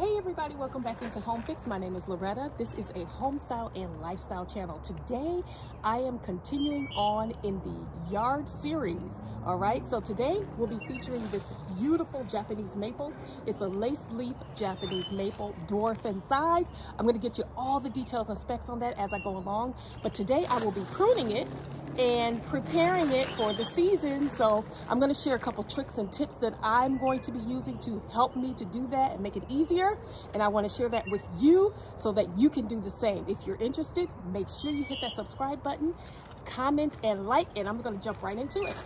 Hey everybody, welcome back into Home Fix. My name is Loretta. This is a home style and lifestyle channel. Today, I am continuing on in the yard series. All right, so today we'll be featuring this beautiful Japanese maple. It's a lace leaf Japanese maple, dwarf in size. I'm gonna get you all the details and specs on that as I go along. But today I will be pruning it and preparing it for the season. So I'm going to share a couple tricks and tips that I'm going to be using to help me to do that and make it easier. And I want to share that with you so that you can do the same. If you're interested, make sure you hit that subscribe button, comment and like, and I'm going to jump right into it.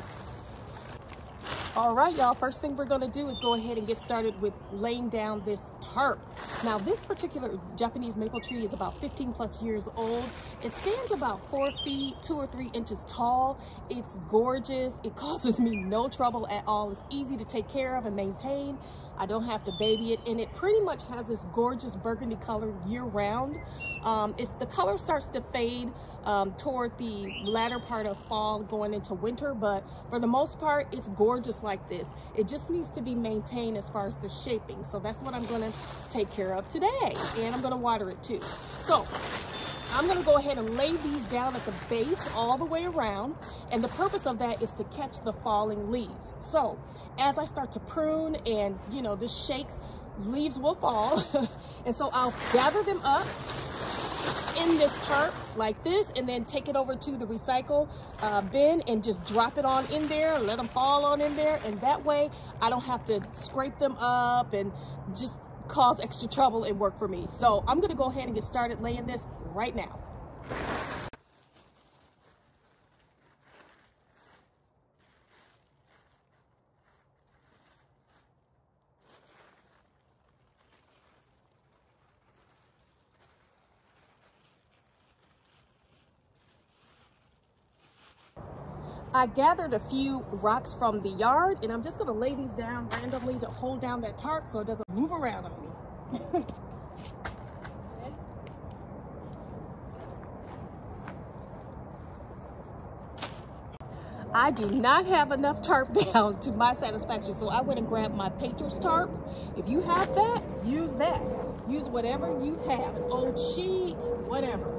All right, y'all, first thing we're gonna do is go ahead and get started with laying down this tarp. Now, this particular Japanese maple tree is about 15 plus years old. It stands about four feet, two or three inches tall. It's gorgeous. It causes me no trouble at all. It's easy to take care of and maintain. I don't have to baby it, and it pretty much has this gorgeous burgundy color year round. Um, it's the color starts to fade um, toward the latter part of fall going into winter, but for the most part, it's gorgeous like this. It just needs to be maintained as far as the shaping. So that's what I'm gonna take care of today. And I'm gonna water it too. So I'm gonna go ahead and lay these down at the base all the way around. And the purpose of that is to catch the falling leaves. So as I start to prune and you know, this shakes, leaves will fall. and so I'll gather them up in this tarp like this and then take it over to the recycle uh, bin and just drop it on in there, let them fall on in there. And that way I don't have to scrape them up and just cause extra trouble and work for me. So I'm gonna go ahead and get started laying this right now. I gathered a few rocks from the yard and I'm just gonna lay these down randomly to hold down that tarp so it doesn't move around on me. I do not have enough tarp down to my satisfaction, so I went and grabbed my painter's tarp. If you have that, use that. Use whatever you have, old sheet, whatever.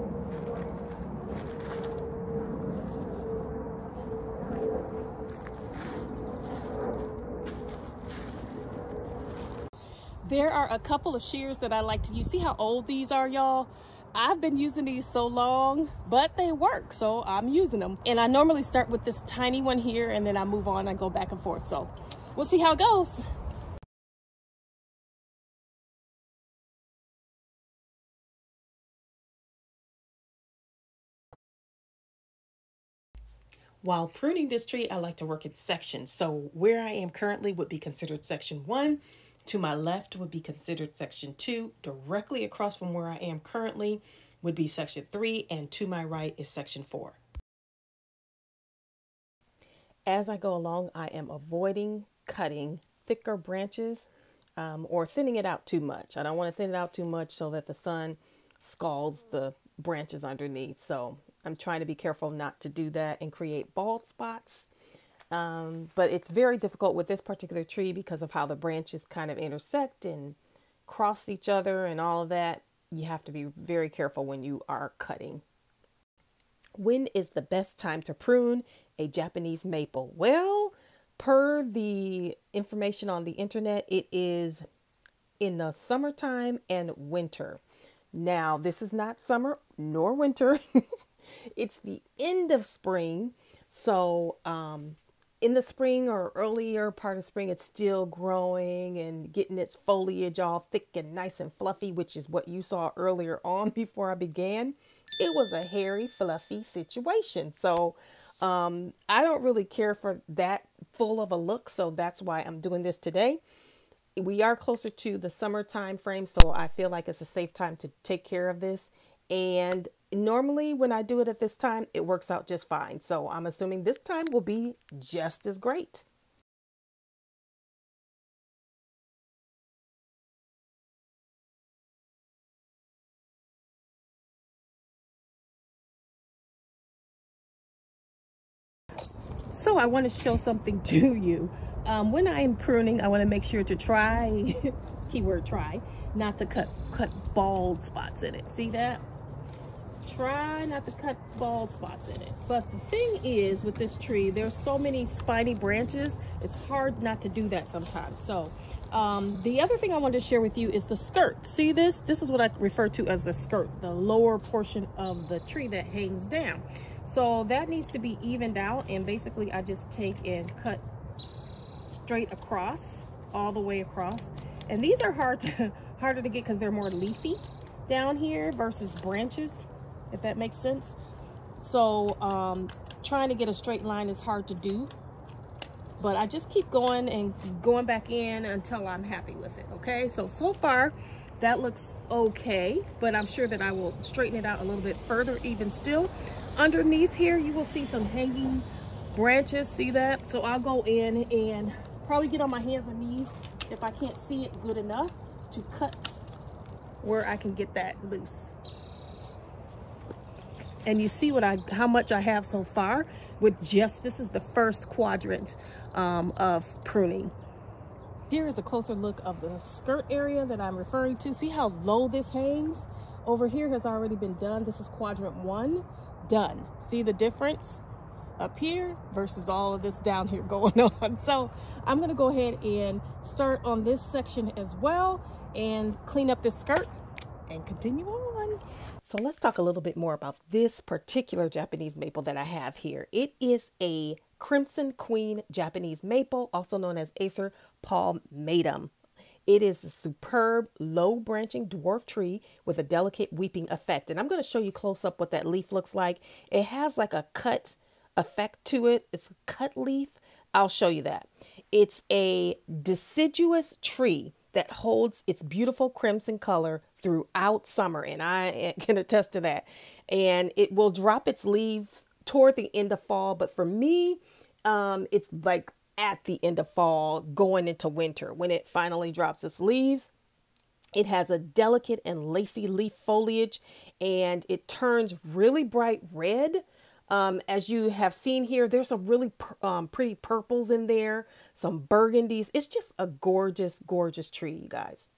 There are a couple of shears that I like to use. See how old these are, y'all? I've been using these so long, but they work, so I'm using them. And I normally start with this tiny one here, and then I move on I go back and forth. So we'll see how it goes. While pruning this tree, I like to work in sections. So where I am currently would be considered section one, to my left would be considered section two. Directly across from where I am currently would be section three. And to my right is section four. As I go along, I am avoiding cutting thicker branches um, or thinning it out too much. I don't want to thin it out too much so that the sun scalds the branches underneath. So I'm trying to be careful not to do that and create bald spots um, but it's very difficult with this particular tree because of how the branches kind of intersect and cross each other and all of that. You have to be very careful when you are cutting. When is the best time to prune a Japanese maple? Well, per the information on the internet, it is in the summertime and winter. Now, this is not summer nor winter. it's the end of spring. So, um, in the spring or earlier part of spring, it's still growing and getting its foliage all thick and nice and fluffy, which is what you saw earlier on before I began. It was a hairy, fluffy situation. So um, I don't really care for that full of a look. So that's why I'm doing this today. We are closer to the summer time frame, so I feel like it's a safe time to take care of this. And normally when I do it at this time, it works out just fine. So I'm assuming this time will be just as great. So I want to show something to you. Um, when I am pruning, I want to make sure to try, keyword try, not to cut, cut bald spots in it. See that? Try not to cut bald spots in it. But the thing is with this tree, there's so many spiny branches, it's hard not to do that sometimes. So um, the other thing I wanted to share with you is the skirt. See this? This is what I refer to as the skirt, the lower portion of the tree that hangs down. So that needs to be evened out and basically I just take and cut straight across, all the way across. And these are hard to, harder to get because they're more leafy down here versus branches, if that makes sense. So um, trying to get a straight line is hard to do but I just keep going and going back in until I'm happy with it okay? So so far that looks okay but I'm sure that I will straighten it out a little bit further even still. Underneath here you will see some hanging branches see that? So I'll go in and probably get on my hands and knees if I can't see it good enough to cut where I can get that loose and you see what I how much I have so far with just this is the first quadrant um, of pruning. Here is a closer look of the skirt area that I'm referring to. See how low this hangs? Over here has already been done. This is quadrant one, done. See the difference up here versus all of this down here going on. So I'm gonna go ahead and start on this section as well and clean up this skirt and continue on. So let's talk a little bit more about this particular Japanese maple that I have here. It is a Crimson Queen Japanese maple, also known as Acer palmatum. It is a superb low branching dwarf tree with a delicate weeping effect. And I'm going to show you close up what that leaf looks like. It has like a cut effect to it. It's a cut leaf. I'll show you that. It's a deciduous tree that holds its beautiful crimson color throughout summer. And I can attest to that. And it will drop its leaves toward the end of fall. But for me, um, it's like at the end of fall, going into winter when it finally drops its leaves. It has a delicate and lacy leaf foliage and it turns really bright red. Um, as you have seen here, there's some really um, pretty purples in there, some burgundies. It's just a gorgeous, gorgeous tree, you guys.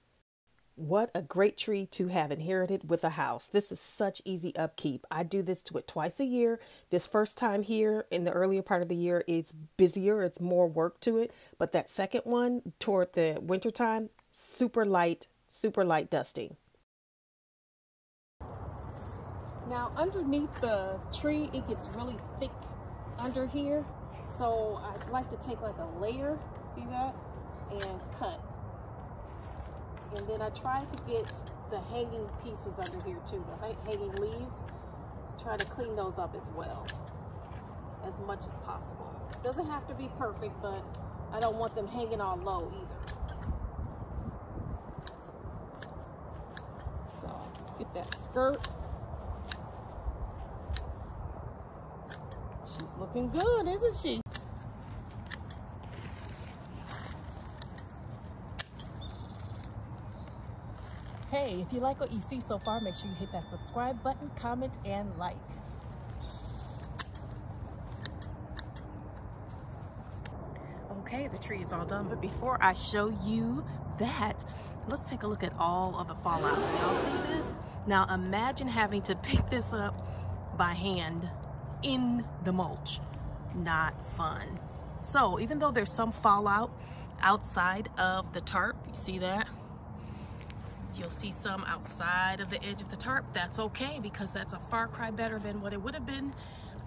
What a great tree to have inherited with a house. This is such easy upkeep. I do this to it twice a year. This first time here in the earlier part of the year, it's busier, it's more work to it. But that second one toward the wintertime, super light, super light dusting. Now underneath the tree, it gets really thick under here. So I like to take like a layer, see that, and cut. And then I try to get the hanging pieces under here too, the hanging leaves. Try to clean those up as well, as much as possible. Doesn't have to be perfect, but I don't want them hanging all low either. So let's get that skirt. Looking good, isn't she? Hey, if you like what you see so far, make sure you hit that subscribe button, comment, and like. Okay, the tree is all done, but before I show you that, let's take a look at all of the fallout. Y'all see this? Now imagine having to pick this up by hand in the mulch. Not fun. So even though there's some fallout outside of the tarp, you see that? You'll see some outside of the edge of the tarp. That's okay because that's a far cry better than what it would have been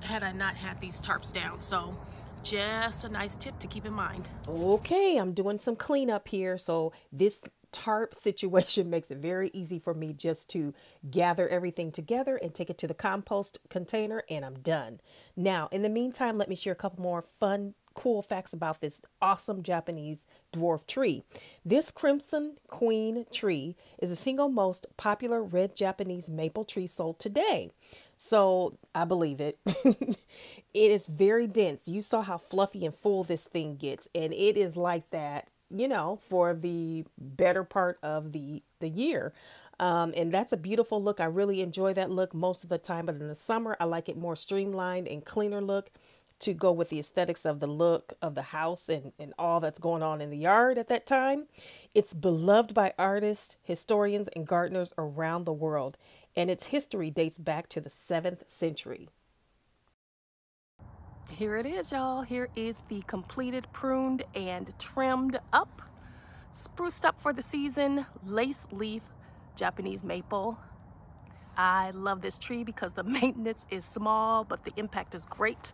had I not had these tarps down. So just a nice tip to keep in mind. Okay, I'm doing some cleanup here. So this tarp situation makes it very easy for me just to gather everything together and take it to the compost container and I'm done. Now, in the meantime, let me share a couple more fun cool facts about this awesome Japanese dwarf tree. This Crimson Queen tree is the single most popular red Japanese maple tree sold today. So I believe it. it is very dense. You saw how fluffy and full this thing gets, and it is like that, you know, for the better part of the the year. Um, and that's a beautiful look. I really enjoy that look most of the time, but in the summer, I like it more streamlined and cleaner look to go with the aesthetics of the look of the house and, and all that's going on in the yard at that time. It's beloved by artists, historians, and gardeners around the world, and its history dates back to the 7th century. Here it is, y'all. Here is the completed, pruned, and trimmed up, spruced up for the season, lace leaf Japanese maple. I love this tree because the maintenance is small, but the impact is great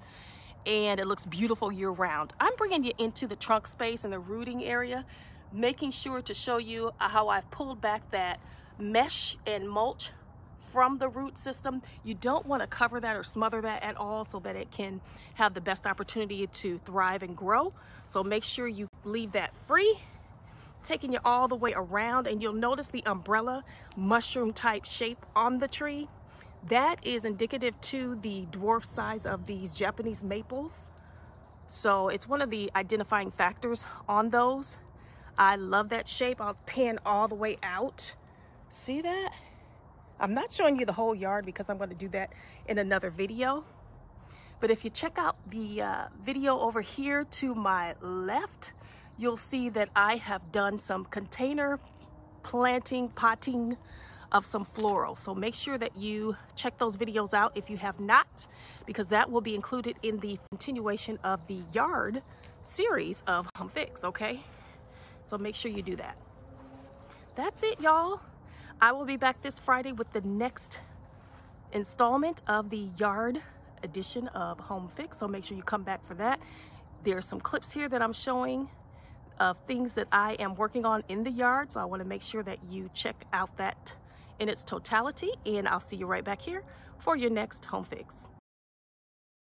and it looks beautiful year round. I'm bringing you into the trunk space and the rooting area, making sure to show you how I've pulled back that mesh and mulch from the root system. You don't want to cover that or smother that at all so that it can have the best opportunity to thrive and grow. So make sure you leave that free, taking you all the way around and you'll notice the umbrella mushroom type shape on the tree. That is indicative to the dwarf size of these Japanese maples. So it's one of the identifying factors on those. I love that shape. I'll pan all the way out. See that? I'm not showing you the whole yard because I'm going to do that in another video. But if you check out the uh, video over here to my left, you'll see that I have done some container planting, potting of some floral. So make sure that you check those videos out if you have not, because that will be included in the continuation of the yard series of Home Fix, okay? So make sure you do that. That's it, y'all. I will be back this Friday with the next installment of the yard edition of Home Fix. So make sure you come back for that. There are some clips here that I'm showing of things that I am working on in the yard. So I want to make sure that you check out that in its totality. And I'll see you right back here for your next Home Fix.